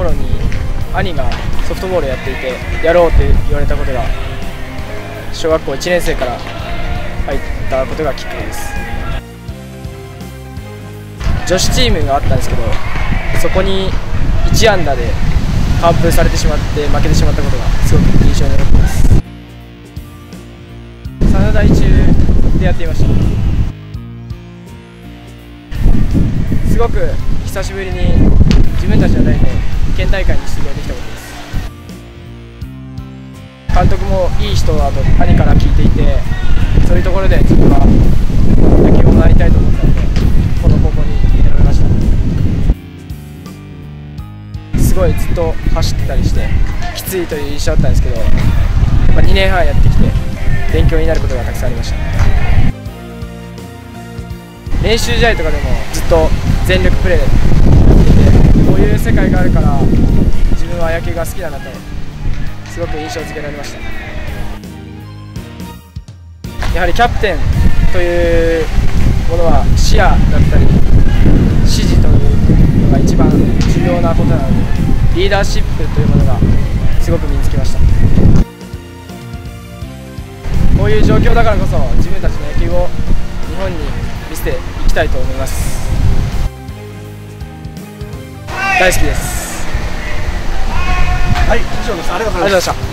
頃に兄がソフトボールやっていてやろうって言われたことが小学校1年生から入ったことがきっかけです。女子チームがあったんですけどそこに1安打で完封されてしまって負けてしまったことがすごく印象に残ってます。真田中でやっていました。すごく久しぶりに自分たちの代で県大会に出場できたことです。監督もいい人だと兄から聞いていてそういうところで自分は野球を学びたいと思ったのでこの高校に入れられました。すごいずっと走ってたりしてきついという印象だったんですけど、まあ、2年半やってきて勉強になることがたくさんありました。練習試合とかでもずっと全力プレーやっててこういう世界があるから野球が好きだなとすごく印象付けられました。やはりキャプテンというものは視野だったり指示というのが一番重要なことなのでリーダーシップというものがすごく身につきました。こういう状況だからこそ自分たちの野球を日本に見せていきたいと思います。大好きです。はい以上です。ありがとうございました。